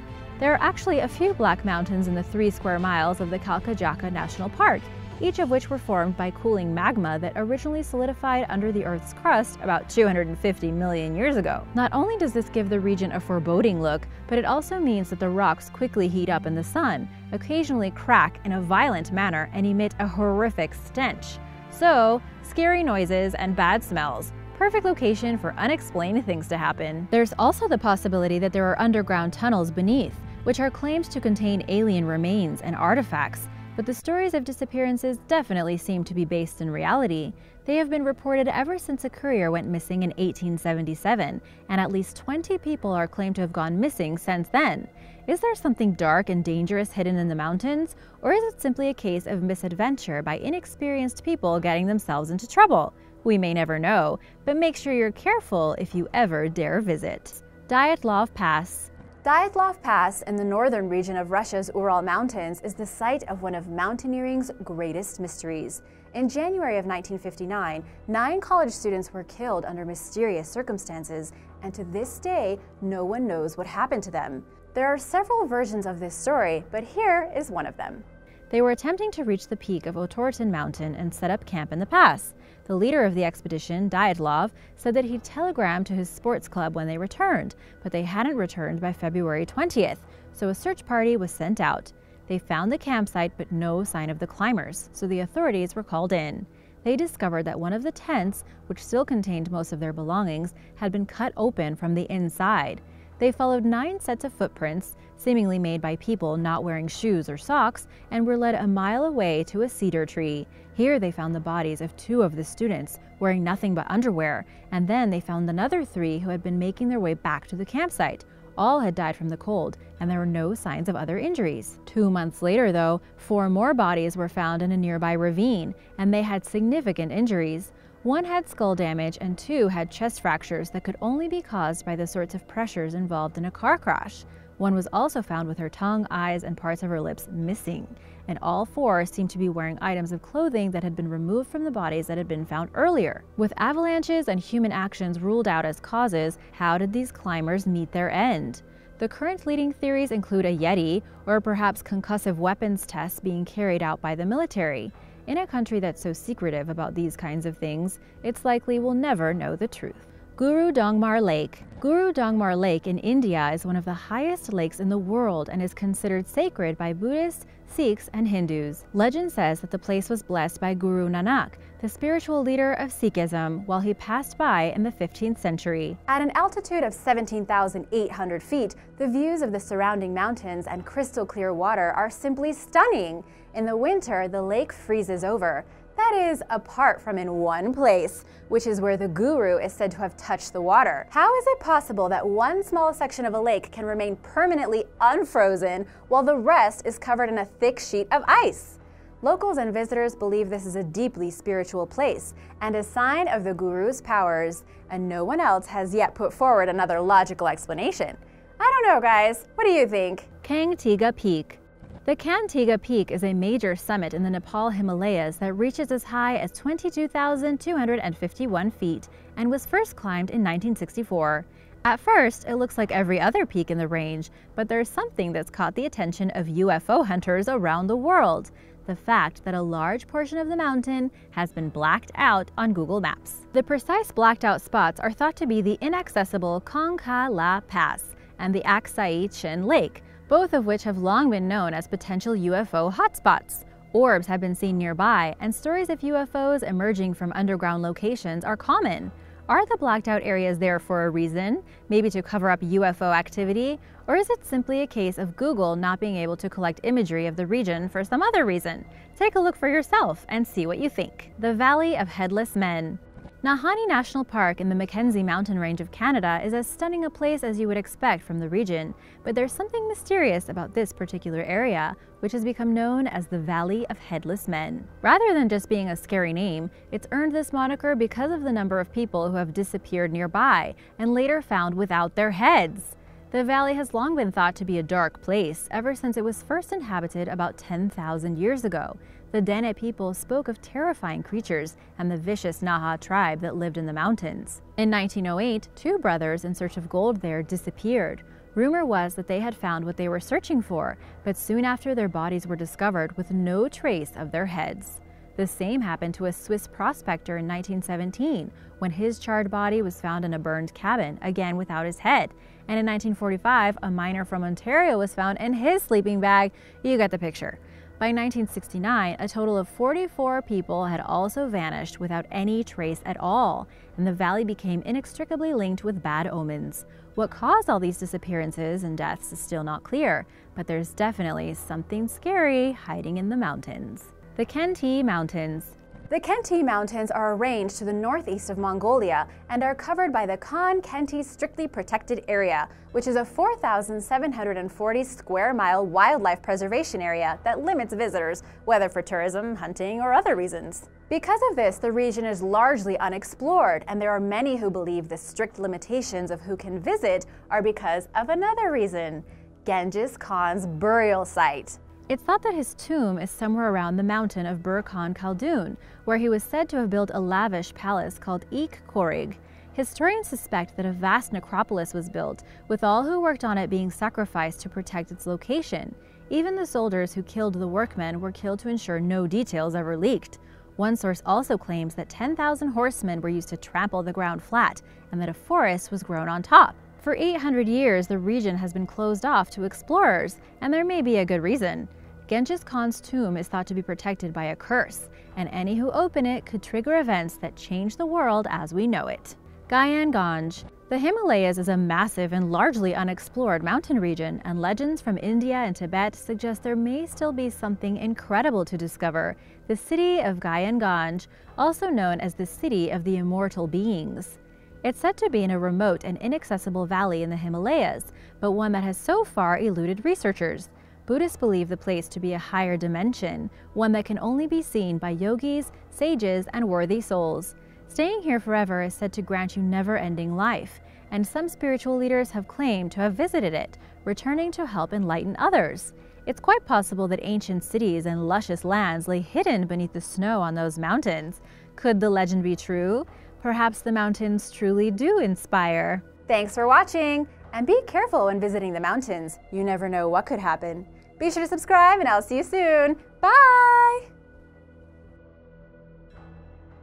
There are actually a few Black Mountains in the three square miles of the Kalkajaka National Park, each of which were formed by cooling magma that originally solidified under the Earth's crust about 250 million years ago. Not only does this give the region a foreboding look, but it also means that the rocks quickly heat up in the sun, occasionally crack in a violent manner, and emit a horrific stench. So, scary noises and bad smells, perfect location for unexplained things to happen. There's also the possibility that there are underground tunnels beneath, which are claimed to contain alien remains and artifacts, but the stories of disappearances definitely seem to be based in reality. They have been reported ever since a courier went missing in 1877, and at least 20 people are claimed to have gone missing since then. Is there something dark and dangerous hidden in the mountains, or is it simply a case of misadventure by inexperienced people getting themselves into trouble? We may never know, but make sure you're careful if you ever dare visit. Dyatlov Pass Dyatlov Pass in the northern region of Russia's Ural Mountains is the site of one of mountaineering's greatest mysteries. In January of 1959, nine college students were killed under mysterious circumstances, and to this day, no one knows what happened to them. There are several versions of this story, but here is one of them. They were attempting to reach the peak of Otorten Mountain and set up camp in the pass. The leader of the expedition, Dyatlov, said that he'd telegrammed to his sports club when they returned, but they hadn't returned by February 20th, so a search party was sent out. They found the campsite but no sign of the climbers, so the authorities were called in. They discovered that one of the tents, which still contained most of their belongings, had been cut open from the inside. They followed nine sets of footprints, seemingly made by people not wearing shoes or socks, and were led a mile away to a cedar tree. Here they found the bodies of two of the students, wearing nothing but underwear, and then they found another three who had been making their way back to the campsite. All had died from the cold, and there were no signs of other injuries. Two months later, though, four more bodies were found in a nearby ravine, and they had significant injuries. One had skull damage and two had chest fractures that could only be caused by the sorts of pressures involved in a car crash. One was also found with her tongue, eyes, and parts of her lips missing, and all four seemed to be wearing items of clothing that had been removed from the bodies that had been found earlier. With avalanches and human actions ruled out as causes, how did these climbers meet their end? The current leading theories include a Yeti, or perhaps concussive weapons tests being carried out by the military. In a country that's so secretive about these kinds of things, it's likely we'll never know the truth. Guru Dongmar Lake. Guru Dongmar Lake in India is one of the highest lakes in the world and is considered sacred by Buddhists, Sikhs, and Hindus. Legend says that the place was blessed by Guru Nanak, the spiritual leader of Sikhism, while he passed by in the 15th century. At an altitude of 17,800 feet, the views of the surrounding mountains and crystal clear water are simply stunning. In the winter, the lake freezes over. That is, apart from in one place, which is where the guru is said to have touched the water. How is it possible that one small section of a lake can remain permanently unfrozen while the rest is covered in a thick sheet of ice? Locals and visitors believe this is a deeply spiritual place and a sign of the guru's powers, and no one else has yet put forward another logical explanation. I don't know, guys. What do you think? Kangtega Peak. The Kangtega Peak is a major summit in the Nepal Himalayas that reaches as high as 22,251 feet and was first climbed in 1964. At first, it looks like every other peak in the range, but there's something that's caught the attention of UFO hunters around the world the fact that a large portion of the mountain has been blacked out on Google Maps. The precise blacked out spots are thought to be the inaccessible Kongkha La Pass and the Aksai Chin Lake, both of which have long been known as potential UFO hotspots. Orbs have been seen nearby, and stories of UFOs emerging from underground locations are common. Are the blacked out areas there for a reason, maybe to cover up UFO activity, or is it simply a case of Google not being able to collect imagery of the region for some other reason? Take a look for yourself and see what you think. The Valley of Headless Men. Nahanni National Park in the Mackenzie Mountain Range of Canada is as stunning a place as you would expect from the region, but there's something mysterious about this particular area, which has become known as the Valley of Headless Men. Rather than just being a scary name, it's earned this moniker because of the number of people who have disappeared nearby and later found without their heads. The valley has long been thought to be a dark place ever since it was first inhabited about 10,000 years ago. The Dene people spoke of terrifying creatures and the vicious Naha tribe that lived in the mountains. In 1908, two brothers in search of gold there disappeared. Rumor was that they had found what they were searching for, but soon after their bodies were discovered with no trace of their heads. The same happened to a Swiss prospector in 1917 when his charred body was found in a burned cabin, again without his head. And in 1945, a miner from Ontario was found in his sleeping bag. You get the picture. By 1969, a total of 44 people had also vanished without any trace at all, and the valley became inextricably linked with bad omens. What caused all these disappearances and deaths is still not clear, but there's definitely something scary hiding in the mountains. The Khenti Mountains the Khenti Mountains are arranged to the northeast of Mongolia and are covered by the Khan Khenti Strictly Protected Area, which is a 4,740 square mile wildlife preservation area that limits visitors, whether for tourism, hunting, or other reasons. Because of this, the region is largely unexplored, and there are many who believe the strict limitations of who can visit are because of another reason Genghis Khan's burial site. It's thought that his tomb is somewhere around the mountain of Burkhan Khaldun, where he was said to have built a lavish palace called Ikh Khorig. Historians suspect that a vast necropolis was built, with all who worked on it being sacrificed to protect its location. Even the soldiers who killed the workmen were killed to ensure no details ever leaked. One source also claims that 10,000 horsemen were used to trample the ground flat and that a forest was grown on top. For 800 years, the region has been closed off to explorers, and there may be a good reason. Genghis Khan's tomb is thought to be protected by a curse, and any who open it could trigger events that change the world as we know it. Gyan Ganj. The Himalayas is a massive and largely unexplored mountain region, and legends from India and Tibet suggest there may still be something incredible to discover. The city of Gyan Ganj, also known as the City of the Immortal Beings. It's said to be in a remote and inaccessible valley in the Himalayas, but one that has so far eluded researchers. Buddhists believe the place to be a higher dimension, one that can only be seen by yogis, sages, and worthy souls. Staying here forever is said to grant you never ending life, and some spiritual leaders have claimed to have visited it, returning to help enlighten others. It's quite possible that ancient cities and luscious lands lay hidden beneath the snow on those mountains. Could the legend be true? Perhaps the mountains truly do inspire. Thanks for watching, and be careful when visiting the mountains. You never know what could happen. Be sure to subscribe, and I'll see you soon. Bye!